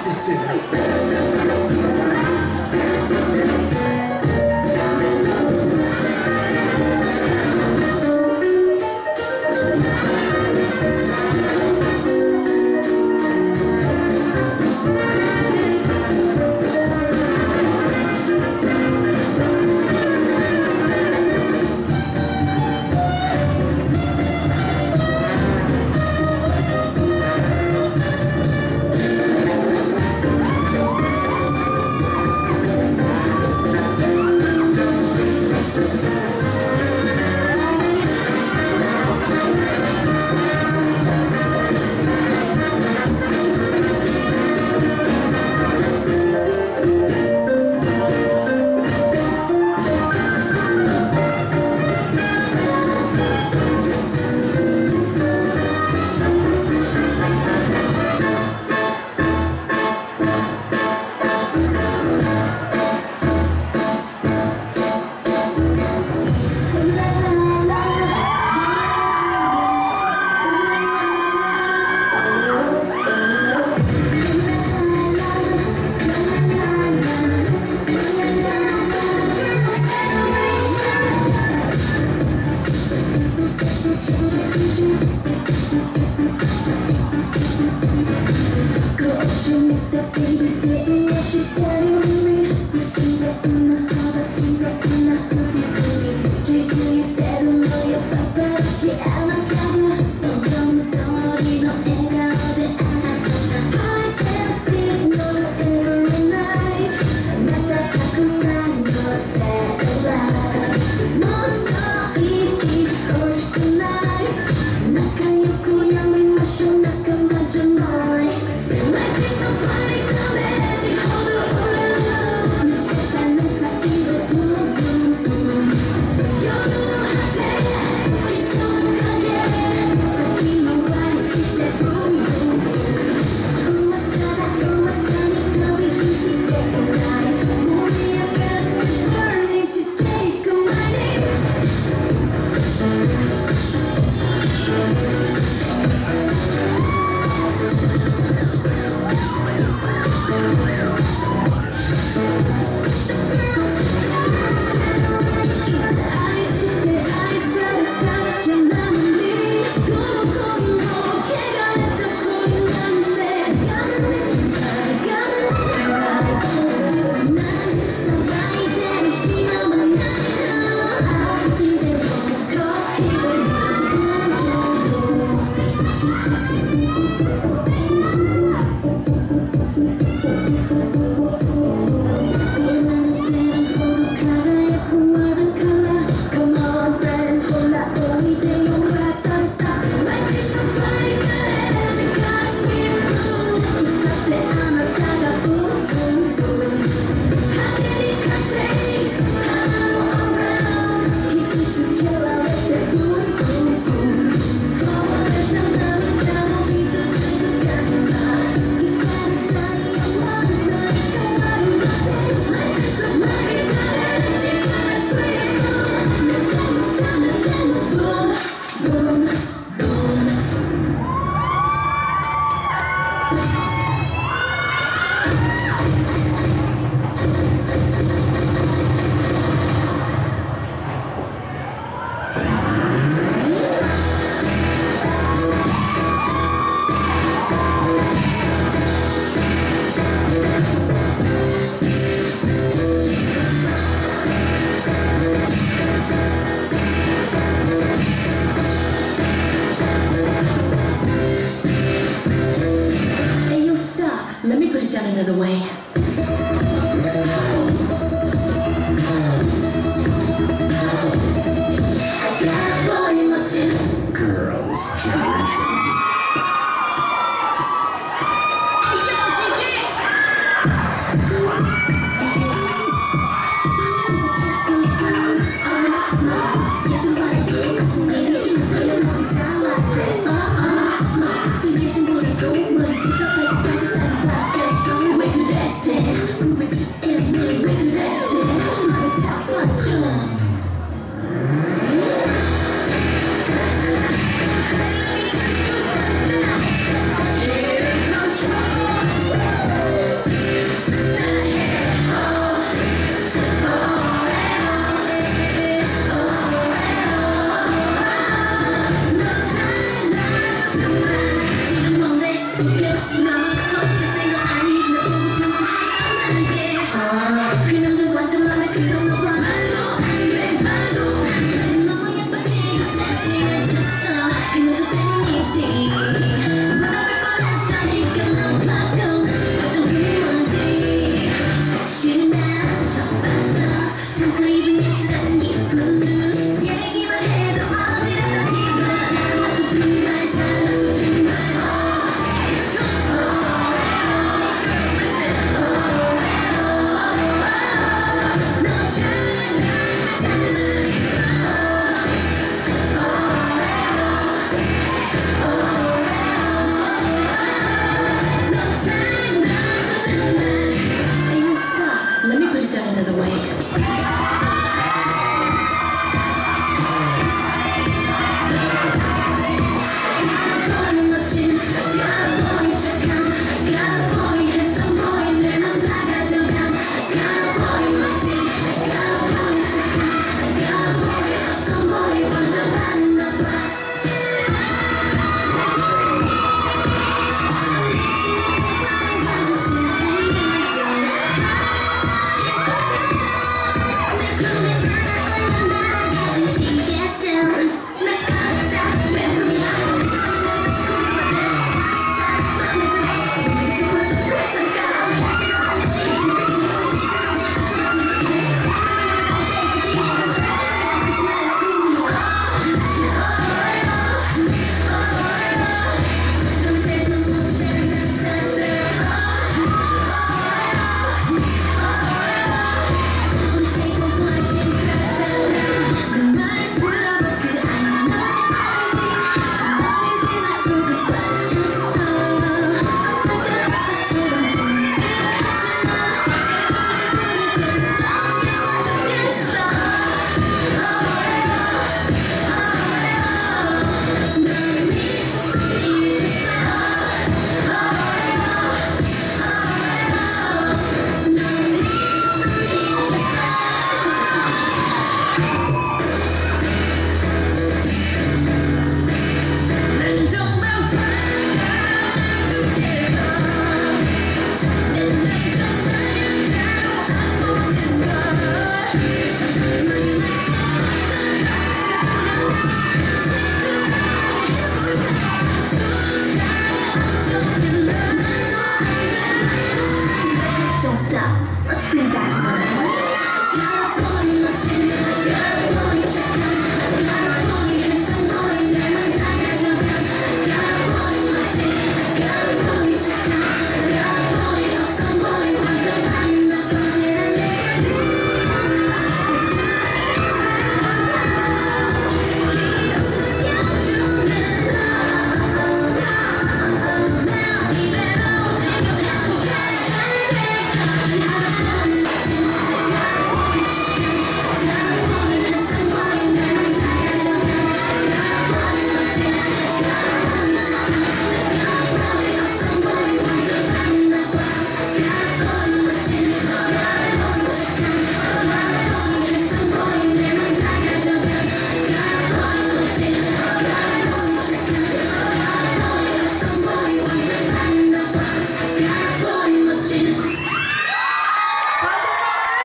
Six and eight. Don't